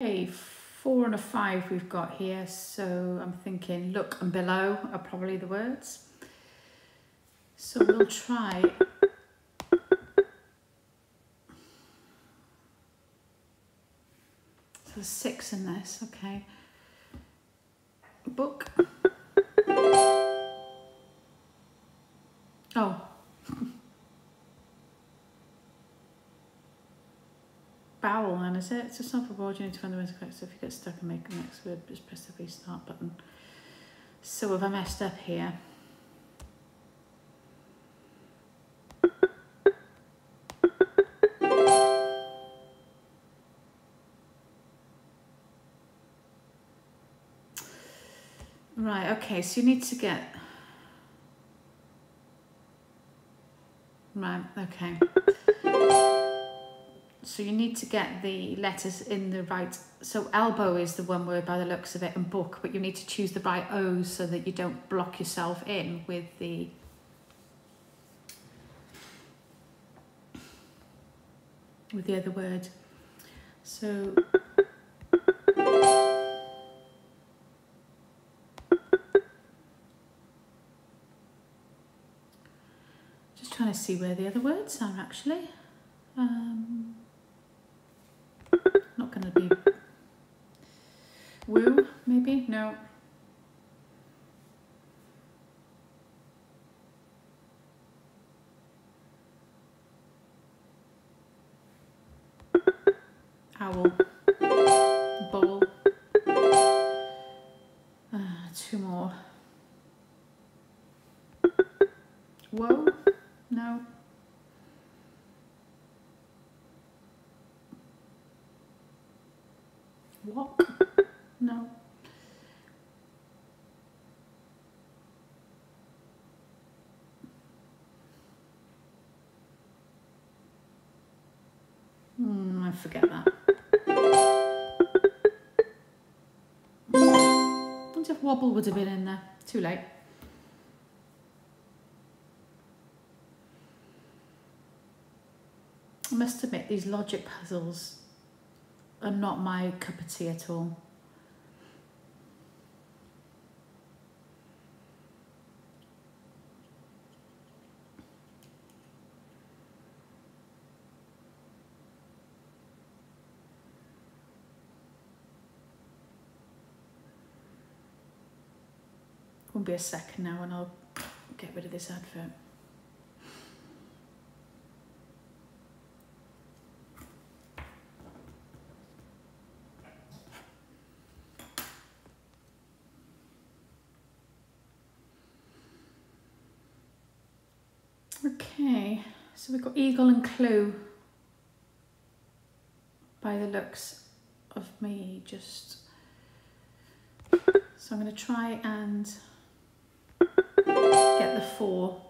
Okay, four and a five we've got here. So I'm thinking look and below are probably the words. So we'll try So there's six in this, okay. Book. Oh. Bowel then, is it? It's a self-reward you need to find the words correct. So if you get stuck and make the next word, just press the restart button. So have I messed up here? Right, okay, so you need to get... Right, okay. So you need to get the letters in the right... So elbow is the one word by the looks of it and book, but you need to choose the right O's so that you don't block yourself in with the... with the other word. So just trying to see where the other words are actually. Um, not going to be woo, maybe? No. Owl. Bowl. Uh, two more. Whoa. No. What? No. Hmm, I forget that. I wonder if wobble would have been in there. Too late. I must admit, these logic puzzles are not my cup of tea at all. Won't be a second now and I'll get rid of this advert. Okay, so we've got eagle and clue by the looks of me just so I'm going to try and get the four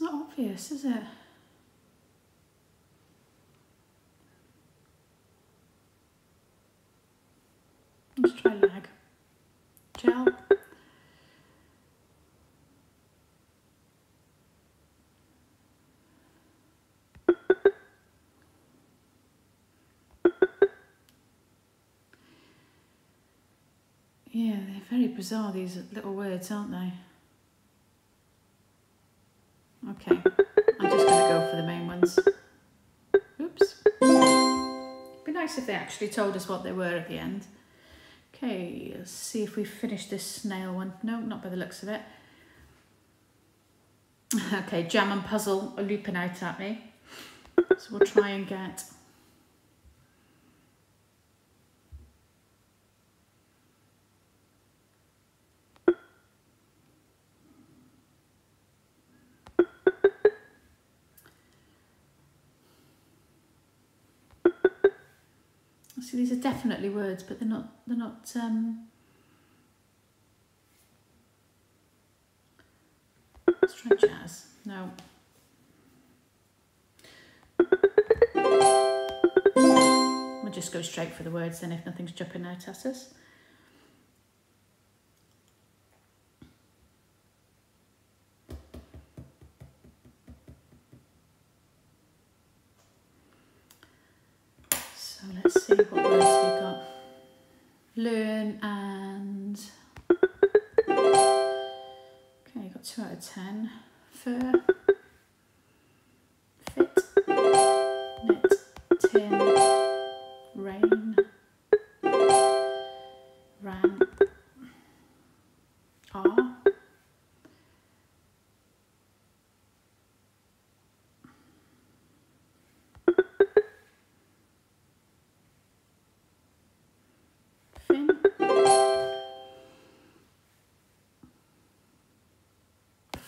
It's not obvious, is it? Let's try lag. Gel. Yeah, they're very bizarre, these little words, aren't they? Ones. Oops. Be nice if they actually told us what they were at the end. Okay, let's see if we finish this snail one. No, not by the looks of it. Okay, jam and puzzle are looping out at me. So we'll try and get So these are definitely words, but they're not, they're not, um, let's try jazz. No. We'll just go straight for the words then if nothing's jumping out at us. Two out of ten. Fur,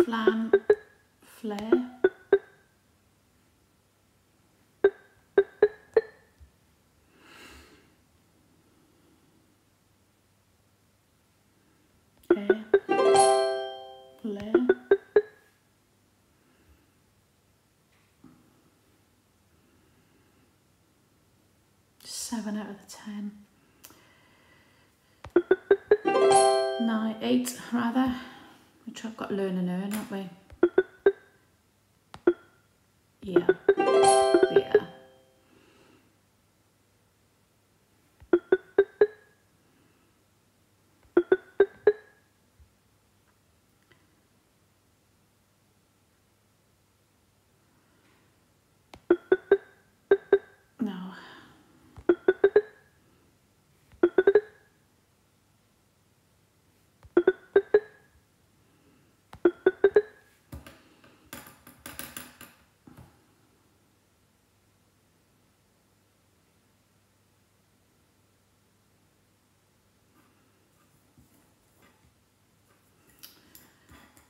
flan, flare, lair, seven out of the ten. Nine, eight rather. I've got to learn and earn, haven't we?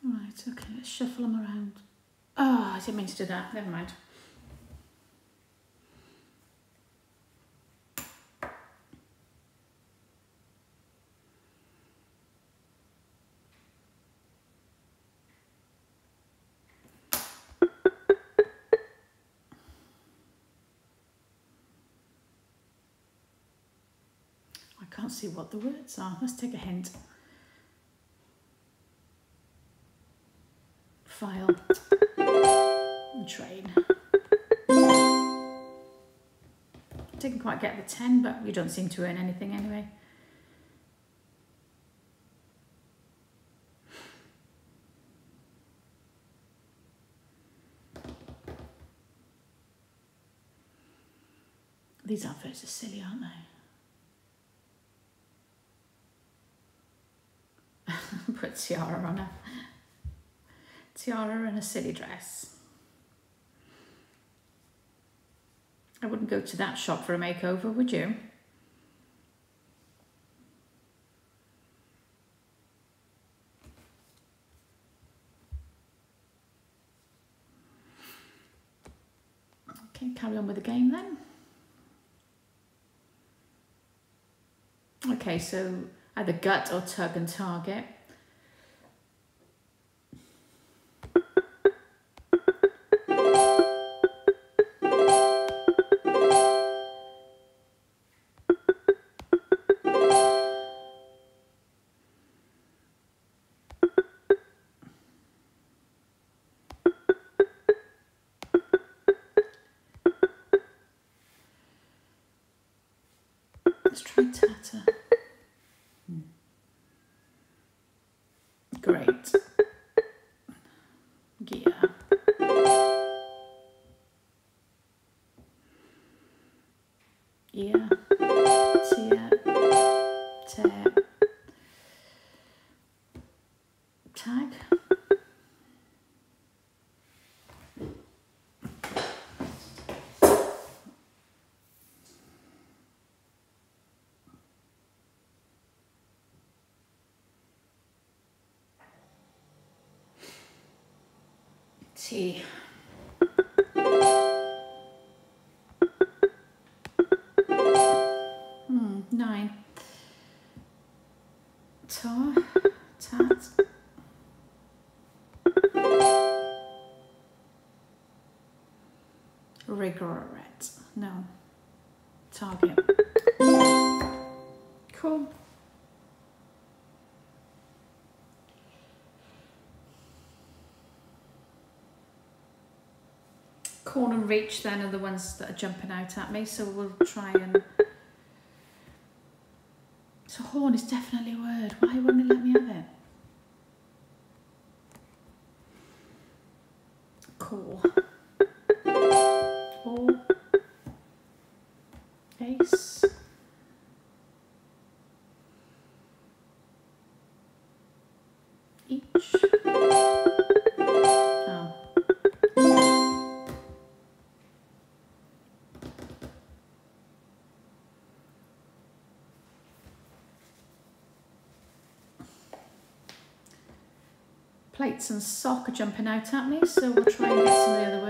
Right, okay, let's shuffle them around. Oh, I didn't mean to do that. Never mind. I can't see what the words are. Let's take a hint. File. train. Didn't quite get the 10, but you don't seem to earn anything anyway. These adverts are silly, aren't they? Put tiara on her. Tiara and a silly dress. I wouldn't go to that shop for a makeover, would you? Okay, carry on with the game then. Okay, so either gut or tug and target. Let's try tatter. Hmm. Great. Let's see. Hmm, nine. Ta, tat. Regret. No. Target. Reach then are the ones that are jumping out at me, so we'll try and... So horn is definitely a word. Why won't it let me have it? Core. Plates and sock are jumping out at me, so we'll try and get some of the other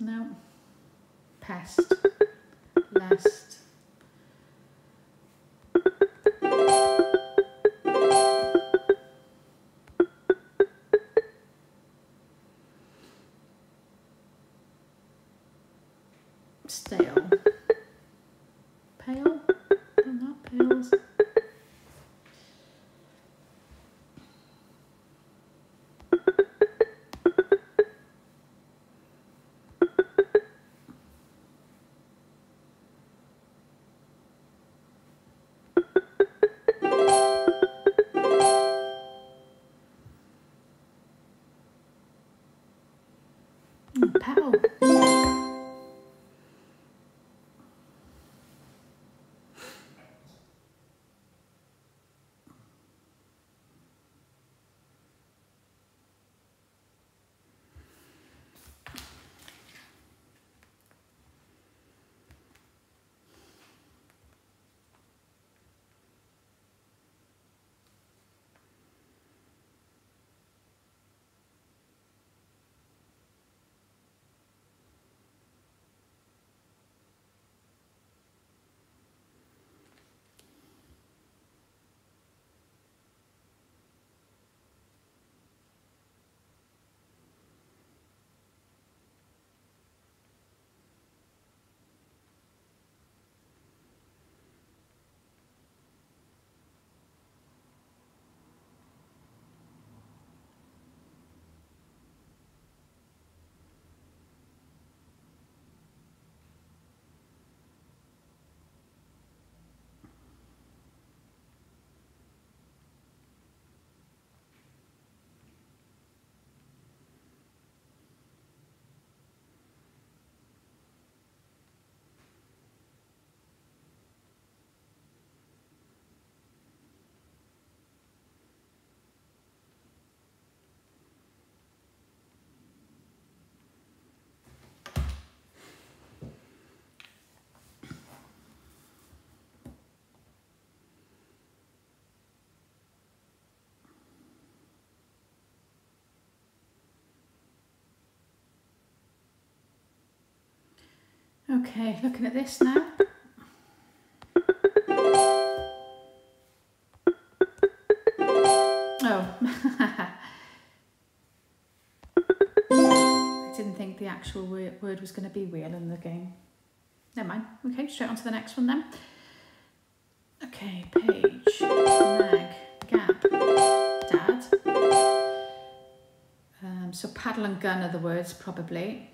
No. Pest. Okay, looking at this now. Oh. I didn't think the actual word, was going to be wheel in the game. Never mind. Okay, straight on to the next one then. Okay, page, nag, gap, dad. Um, so paddle and gun are the words probably.